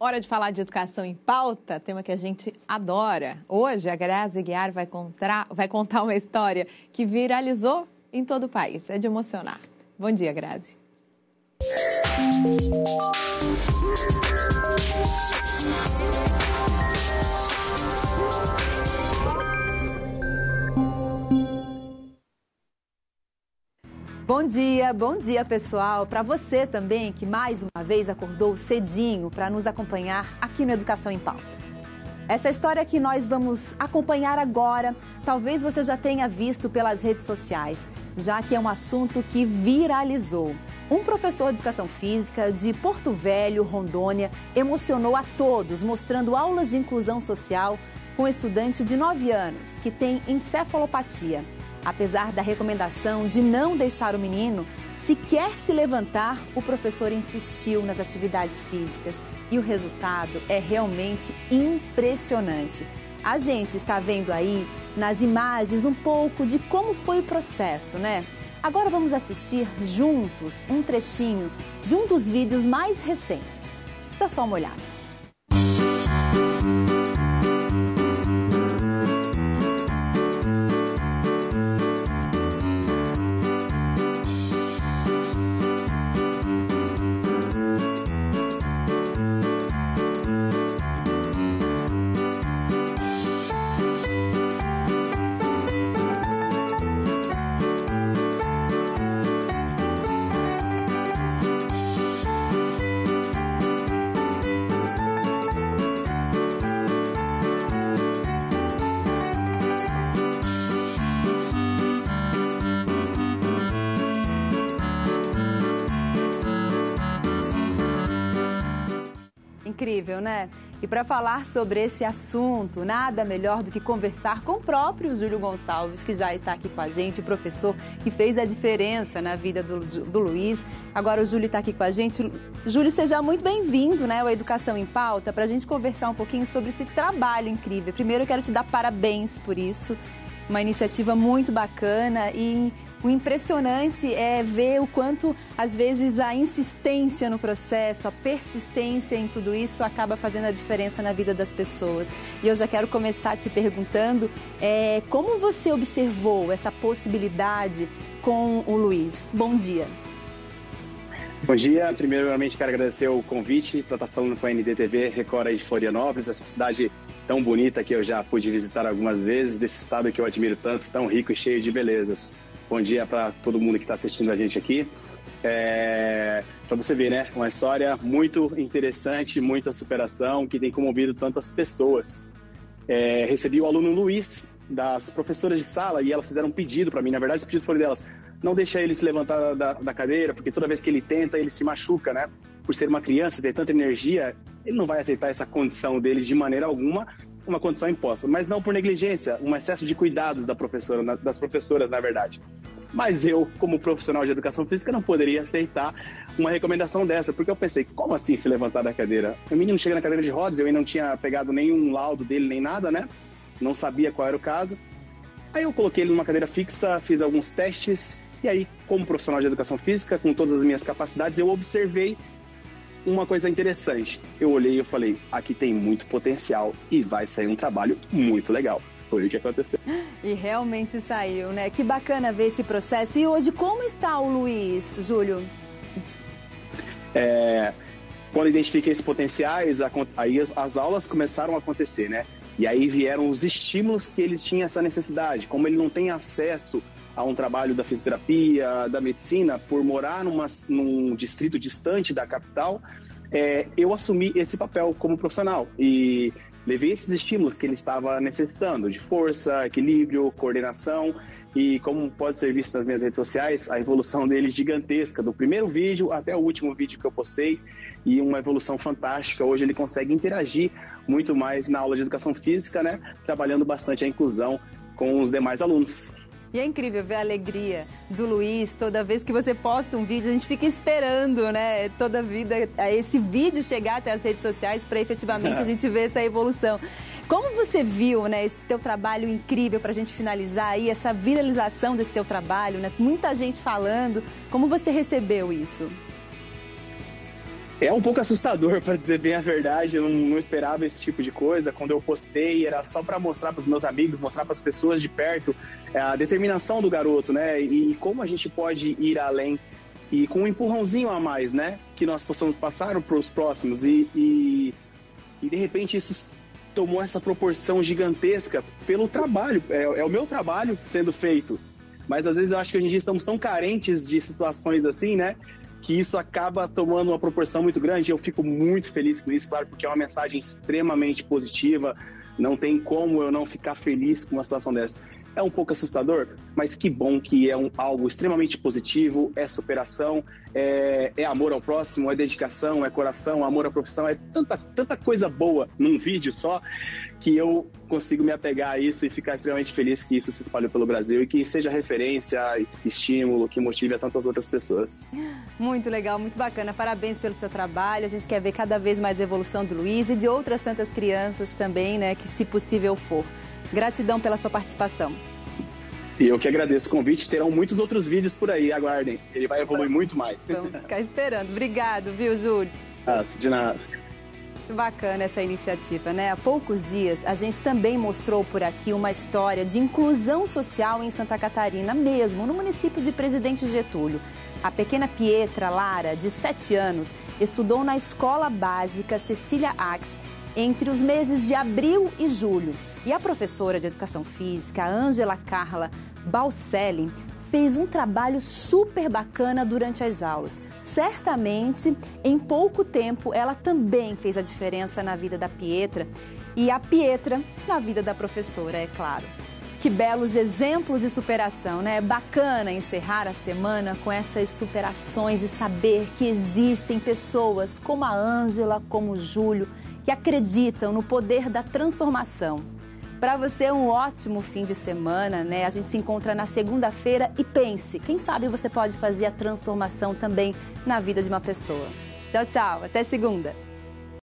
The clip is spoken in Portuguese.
Hora de falar de educação em pauta, tema que a gente adora. Hoje, a Grazi Guiar vai contar, vai contar uma história que viralizou em todo o país. É de emocionar. Bom dia, Grazi. Dia, bom dia pessoal. Para você também que mais uma vez acordou cedinho para nos acompanhar aqui no Educação em Pauta. Essa história que nós vamos acompanhar agora, talvez você já tenha visto pelas redes sociais, já que é um assunto que viralizou. Um professor de educação física de Porto Velho, Rondônia, emocionou a todos, mostrando aulas de inclusão social com um estudante de 9 anos que tem encefalopatia. Apesar da recomendação de não deixar o menino sequer se levantar, o professor insistiu nas atividades físicas e o resultado é realmente impressionante. A gente está vendo aí nas imagens um pouco de como foi o processo, né? Agora vamos assistir juntos um trechinho de um dos vídeos mais recentes. Dá só uma olhada. Incrível, né? E para falar sobre esse assunto, nada melhor do que conversar com o próprio Júlio Gonçalves, que já está aqui com a gente, o professor que fez a diferença na vida do, do Luiz. Agora o Júlio está aqui com a gente. Júlio, seja muito bem-vindo, né, ao Educação em Pauta, para a gente conversar um pouquinho sobre esse trabalho incrível. Primeiro, eu quero te dar parabéns por isso. Uma iniciativa muito bacana e o impressionante é ver o quanto, às vezes, a insistência no processo, a persistência em tudo isso acaba fazendo a diferença na vida das pessoas. E eu já quero começar te perguntando é, como você observou essa possibilidade com o Luiz. Bom dia. Bom dia. Primeiramente, quero agradecer o convite para estar falando com a NDTV Record de Florianópolis, essa cidade tão bonita que eu já pude visitar algumas vezes, desse estado que eu admiro tanto, tão rico e cheio de belezas. Bom dia para todo mundo que está assistindo a gente aqui. É, para você ver, né? Uma história muito interessante, muita superação, que tem comovido tantas pessoas. É, recebi o aluno Luiz, das professoras de sala, e elas fizeram um pedido para mim. Na verdade, esse pedido foi delas: não deixa ele se levantar da, da cadeira, porque toda vez que ele tenta, ele se machuca, né? Por ser uma criança, ter tanta energia, ele não vai aceitar essa condição dele de maneira alguma, uma condição imposta, mas não por negligência, um excesso de cuidados da professora, das professoras, na verdade. Mas eu, como profissional de educação física, não poderia aceitar uma recomendação dessa, porque eu pensei, como assim se levantar da cadeira? O menino chega na cadeira de rodas, eu ainda não tinha pegado nenhum laudo dele, nem nada, né? Não sabia qual era o caso. Aí eu coloquei ele numa cadeira fixa, fiz alguns testes, e aí, como profissional de educação física, com todas as minhas capacidades, eu observei uma coisa interessante. Eu olhei e falei, aqui tem muito potencial e vai sair um trabalho muito legal. Foi o que aconteceu. E realmente saiu, né? Que bacana ver esse processo. E hoje, como está o Luiz, Júlio? É, quando identifiquei esses potenciais, aí as aulas começaram a acontecer, né? E aí vieram os estímulos que eles tinham essa necessidade. Como ele não tem acesso a um trabalho da fisioterapia, da medicina, por morar numa, num distrito distante da capital, é, eu assumi esse papel como profissional. E levei esses estímulos que ele estava necessitando, de força, equilíbrio, coordenação, e como pode ser visto nas minhas redes sociais, a evolução dele é gigantesca, do primeiro vídeo até o último vídeo que eu postei, e uma evolução fantástica. Hoje ele consegue interagir muito mais na aula de educação física, né? Trabalhando bastante a inclusão com os demais alunos. E é incrível ver a alegria do Luiz toda vez que você posta um vídeo, a gente fica esperando, né, toda vida esse vídeo chegar até as redes sociais para efetivamente a gente ver essa evolução. Como você viu, né, esse teu trabalho incrível para a gente finalizar aí essa viralização desse teu trabalho, né? Muita gente falando. Como você recebeu isso? É um pouco assustador, para dizer bem a verdade. Eu não, não, esperava esse tipo de coisa. Quando eu postei, era só para mostrar para os meus amigos, mostrar para as pessoas de perto é, a determinação do garoto, né? E, como a gente pode ir além e com um empurrãozinho a mais, né? Que nós possamos passar para os próximos. E, e, e, de repente isso tomou essa proporção gigantesca pelo trabalho. É, é o meu trabalho sendo feito. Mas às vezes eu acho que em dia estamos tão carentes de situações assim, né? Que isso acaba tomando uma proporção muito grande. Eu fico muito feliz com isso, claro, porque é uma mensagem extremamente positiva. Não tem como eu não ficar feliz com uma situação dessa. É um pouco assustador, mas que bom que é um, algo extremamente positivo, é superação, é, é, amor ao próximo, é dedicação, é coração, amor à profissão, é tanta, tanta coisa boa num vídeo só que eu consigo me apegar a isso e ficar extremamente feliz que isso se espalhe pelo Brasil e que seja referência, estímulo, que motive a tantas outras pessoas. Muito legal, muito bacana. Parabéns pelo seu trabalho. A gente quer ver cada vez mais a evolução do Luiz e de outras tantas crianças também, né, que se possível for. Gratidão pela sua participação. E eu que agradeço o convite. Terão muitos outros vídeos por aí, aguardem. Ele vai evoluir muito mais. Vamos ficar esperando. Obrigado, viu, Júlio? Ah, de nada. Bacana essa iniciativa, né? Há poucos dias a gente também mostrou por aqui uma história de inclusão social em Santa Catarina, mesmo no município de Presidente Getúlio. A pequena Pietra Lara, de 7 anos, estudou na escola básica Cecília Ax entre os meses de abril e julho. E a professora de educação física, Ângela Carla Balcelli, fez um trabalho super bacana durante as aulas. Certamente, em pouco tempo, ela também fez a diferença na vida da Pietra e a Pietra na vida da professora, é claro. Que belos exemplos de superação, né? É bacana encerrar a semana com essas superações e saber que existem pessoas como a Ângela, como o Júlio, que acreditam no poder da transformação. Para você, um ótimo fim de semana, né? A gente se encontra na segunda-feira e pense, quem sabe você pode fazer a transformação também na vida de uma pessoa. Tchau, tchau. Até segunda.